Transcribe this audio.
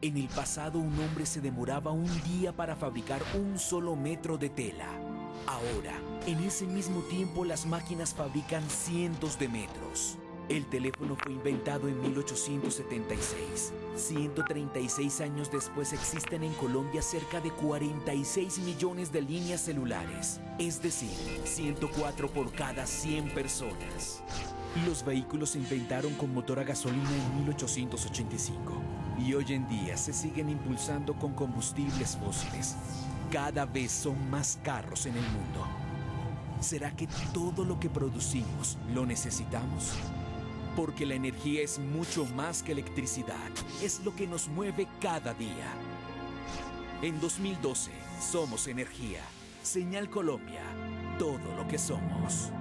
En el pasado un hombre se demoraba un día para fabricar un solo metro de tela. Ahora, en ese mismo tiempo las máquinas fabrican cientos de metros. El teléfono fue inventado en 1876. 136 años después existen en Colombia cerca de 46 millones de líneas celulares, es decir, 104 por cada 100 personas. Los vehículos se inventaron con motor a gasolina en 1885 y hoy en día se siguen impulsando con combustibles fósiles. Cada vez son más carros en el mundo. ¿Será que todo lo que producimos lo necesitamos? Porque la energía es mucho más que electricidad. Es lo que nos mueve cada día. En 2012, somos energía. Señal Colombia. Todo lo que somos.